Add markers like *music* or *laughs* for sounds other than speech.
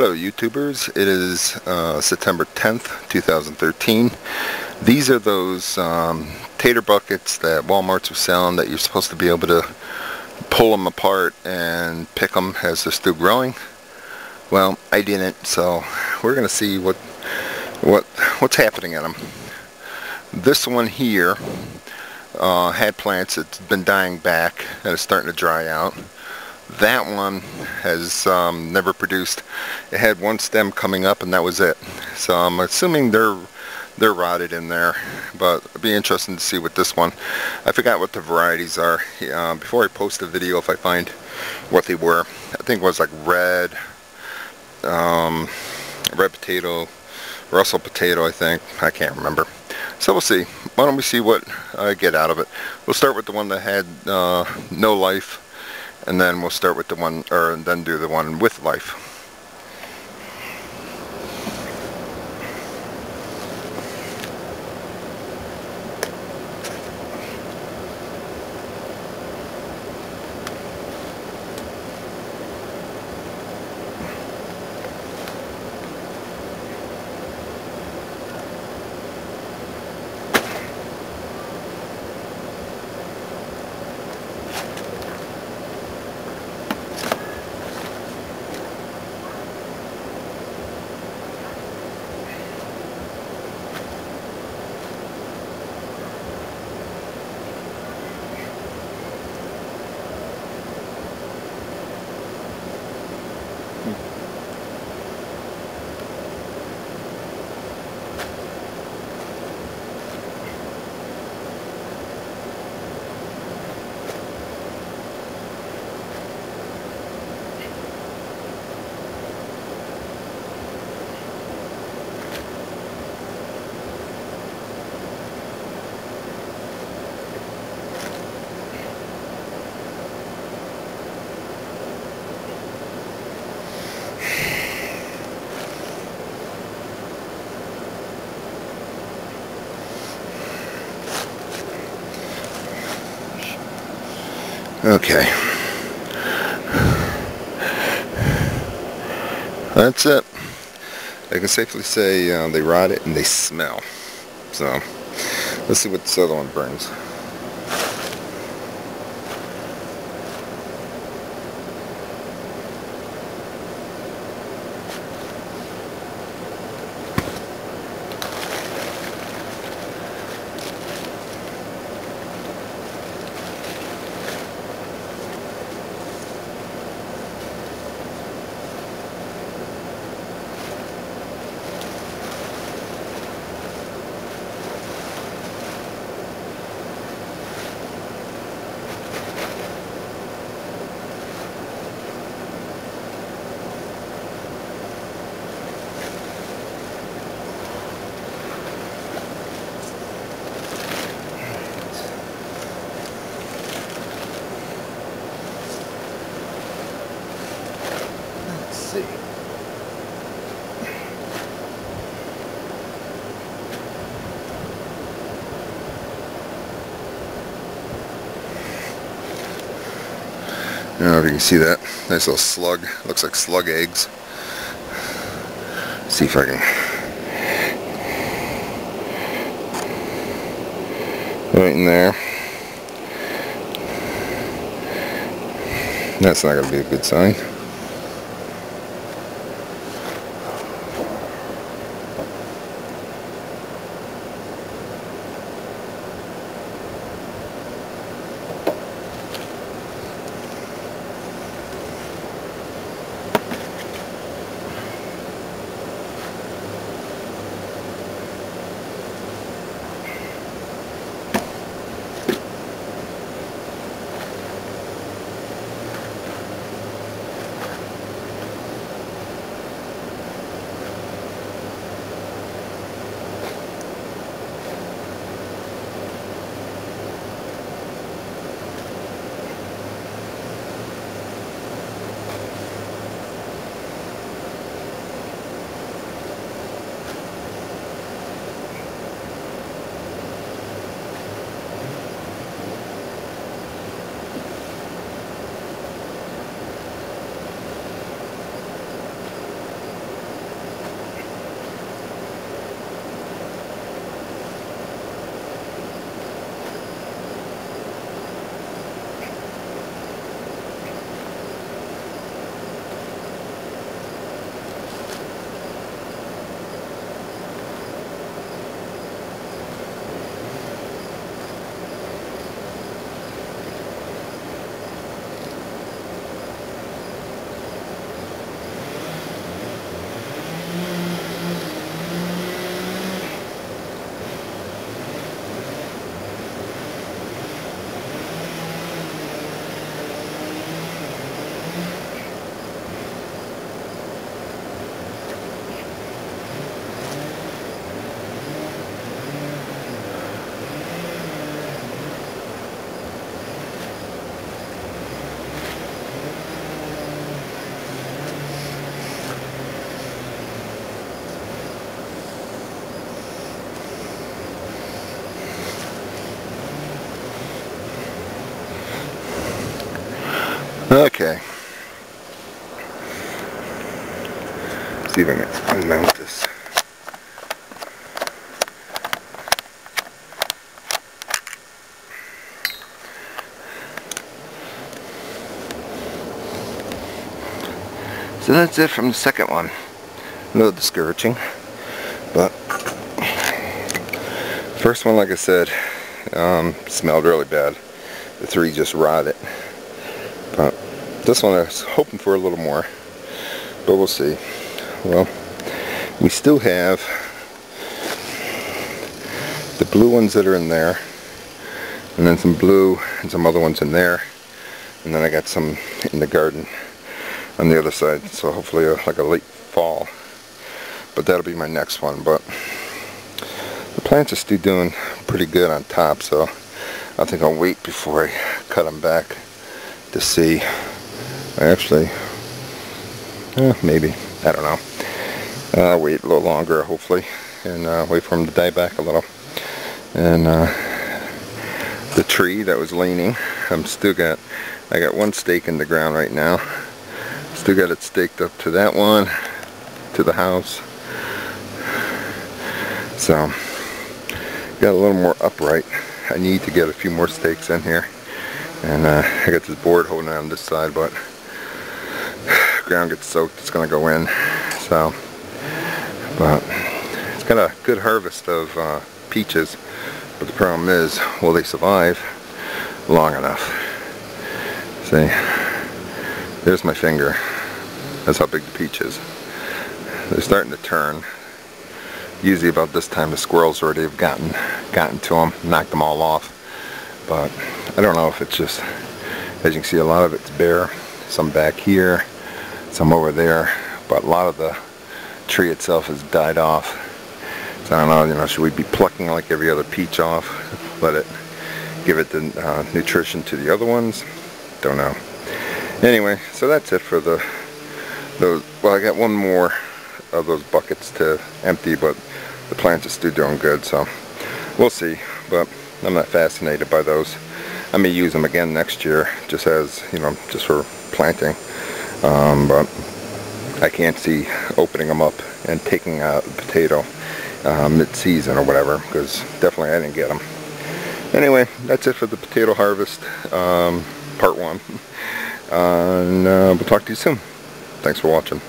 Hello YouTubers, it is uh, September 10th, 2013. These are those um, tater buckets that Walmart's are selling that you're supposed to be able to pull them apart and pick them as they're still growing. Well, I didn't, so we're going to see what what what's happening in them. This one here uh, had plants that's been dying back and it's starting to dry out. That one has um, never produced. It had one stem coming up and that was it. So I'm assuming they're they're rotted in there but it'd be interesting to see what this one I forgot what the varieties are. Uh, before I post the video if I find what they were I think it was like red um, red potato Russell potato I think. I can't remember. So we'll see. Why don't we see what I get out of it? We'll start with the one that had uh, no life and then we'll start with the one, or then do the one with life. Okay. That's it. I can safely say uh, they rot it and they smell. So, let's see what this other one brings. I don't know if you can see that. Nice little slug. Looks like slug eggs. See if I can... Right in there. That's not going to be a good sign. Okay. Let's see if I can unmount this. So that's it from the second one. A little discouraging, but first one, like I said, um, smelled really bad. The three just rotted. This one I was hoping for a little more, but we'll see. Well, we still have the blue ones that are in there, and then some blue and some other ones in there, and then I got some in the garden on the other side so hopefully a, like a late fall but that'll be my next one but the plants are still doing pretty good on top so I think I'll wait before I cut them back to see actually eh, maybe I don't know uh, wait a little longer hopefully and uh, wait for them to die back a little and uh, the tree that was leaning I'm still got I got one stake in the ground right now Still got it staked up to that one, to the house. So, got a little more upright. I need to get a few more stakes in here. And uh, I got this board holding on this side, but ground gets soaked, it's going to go in. So, but it's got a good harvest of uh, peaches. But the problem is, will they survive long enough? See? There's my finger. That's how big the peach is. They're starting to turn. Usually about this time the squirrels already have gotten gotten to them, knocked them all off. But I don't know if it's just, as you can see a lot of it's bare. Some back here, some over there. But a lot of the tree itself has died off. So I don't know, you know, should we be plucking like every other peach off? Let it give it the uh, nutrition to the other ones? Don't know. Anyway, so that's it for the those. Well, I got one more of those buckets to empty, but the plants are still doing good, so we'll see. But I'm not fascinated by those. I may use them again next year, just as you know, just for planting. Um, but I can't see opening them up and taking out a potato uh, mid-season or whatever, because definitely I didn't get them. Anyway, that's it for the potato harvest, um, part one. Uh, *laughs* and uh, we'll talk to you soon. Thanks for watching.